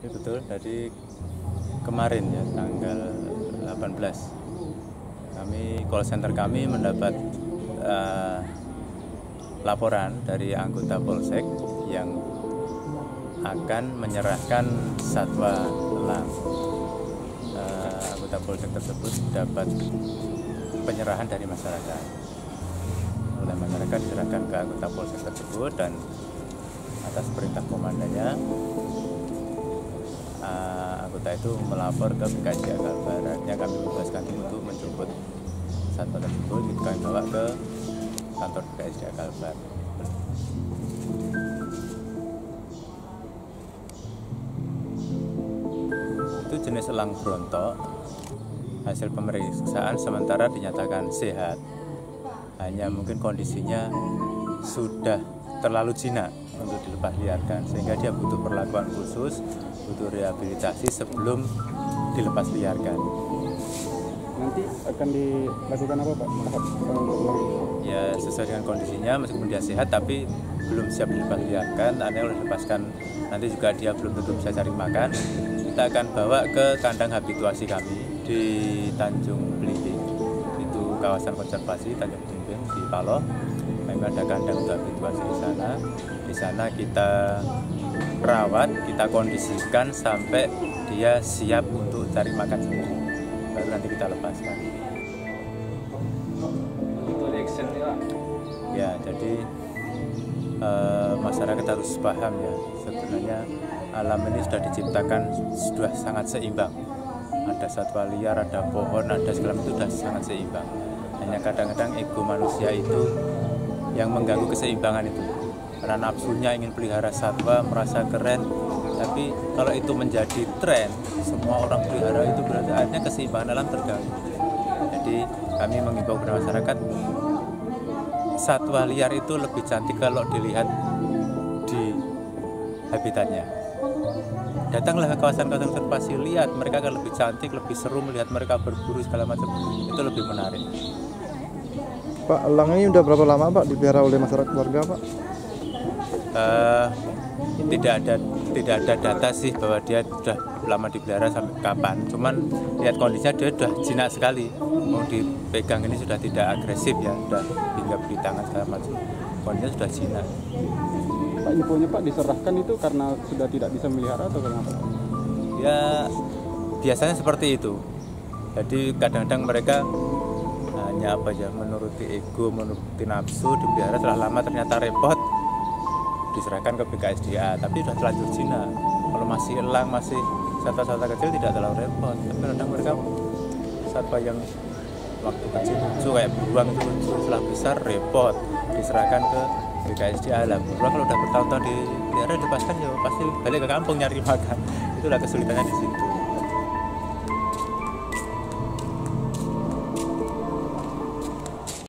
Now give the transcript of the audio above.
Ini betul dari kemarin ya tanggal 18 kami call center kami mendapat uh, laporan dari anggota polsek yang akan menyerahkan satwa elang. Uh, anggota polsek tersebut dapat penyerahan dari masyarakat. Oleh masyarakat diserahkan ke anggota polsek tersebut dan atas perintah komandannya anggota itu melapor ke BKJ Baratnya kami membebaskan tim untuk menjemput satwa tersebut kita kami bawa ke kantor BKSD Kalbar. Itu jenis elang brontok. Hasil pemeriksaan sementara dinyatakan sehat. Hanya mungkin kondisinya sudah terlalu jinak untuk dilepas liarkan sehingga dia butuh perlakuan khusus, butuh rehabilitasi sebelum dilepas liarkan. Nanti akan dilakukan apa Pak? Ya sesuai dengan kondisinya meskipun dia sehat tapi belum siap dilepas liarkan, artinya kalau dilepaskan nanti juga dia belum tentu bisa cari makan. Kita akan bawa ke kandang habituasi kami di Tanjung kawasan konservasi Tanjung Belimbing di Paloh. Kami ada kandang untuk habituasi di sana. Di sana kita rawat, kita kondisikan sampai dia siap untuk cari makan sendiri. Baru nanti kita lepaskan. Ya, jadi uh, masyarakat harus paham ya sebenarnya alam ini sudah diciptakan sudah sangat seimbang. Ada satwa liar, ada pohon, ada segala itu sudah sangat seimbang. Hanya kadang-kadang ego manusia itu yang mengganggu keseimbangan itu. Karena nafsunya ingin pelihara satwa merasa keren. Tapi kalau itu menjadi tren semua orang pelihara itu berarti akhirnya keseimbangan alam terganggu. Jadi kami mengimbau kepada masyarakat satwa liar itu lebih cantik kalau dilihat di habitatnya. Datanglah ke kawasan-kawasan konservasi lihat mereka akan lebih cantik lebih seru melihat mereka berburu segala macam. Itu lebih menarik Pak, elang ini udah berapa lama Pak dipelihara oleh masyarakat warga Pak? Uh, tidak ada tidak ada data sih bahwa dia sudah lama dipelihara sampai kapan. Cuman lihat kondisinya dia sudah jinak sekali. Mau dipegang ini sudah tidak agresif ya, sudah hingga di tangan segala macam. Kondisinya sudah jinak. Pak infonya Pak diserahkan itu karena sudah tidak bisa melihara atau kenapa? Ya biasanya seperti itu. Jadi kadang-kadang mereka hanya apa ya? Menuruti ego menuruti nafsu dipelihara setelah lama ternyata repot diserahkan ke BKSDA tapi sudah terlanjur Cina kalau masih elang masih satwa-satwa kecil tidak terlalu repot. Tapi kadang mereka satwa yang waktu kecil lucu kayak beruang itu lucu setelah besar repot diserahkan ke BKSDA lah. Beruang kalau udah bertahun-tahun dipelihara dilepaskan ya pasti balik ke kampung nyari makan. Itulah kesulitannya di situ